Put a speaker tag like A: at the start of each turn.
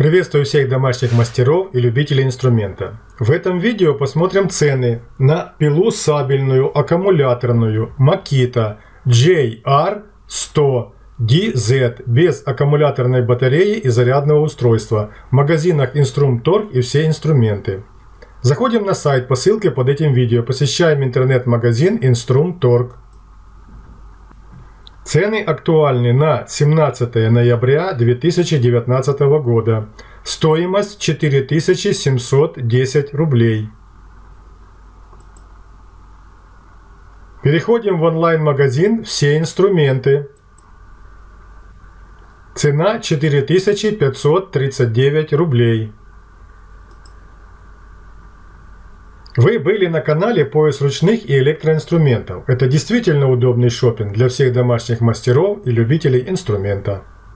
A: Приветствую всех домашних мастеров и любителей инструмента. В этом видео посмотрим цены на пилу сабельную аккумуляторную Makita JR100DZ без аккумуляторной батареи и зарядного устройства в магазинах Инструмторг и все инструменты. Заходим на сайт по ссылке под этим видео, посещаем интернет-магазин Инструмторг. Цены актуальны на 17 ноября 2019 года. Стоимость 4710 рублей. Переходим в онлайн-магазин «Все инструменты». Цена 4539 рублей. Вы были на канале «Поиск ручных и электроинструментов». Это действительно удобный шопинг для всех домашних мастеров и любителей инструмента.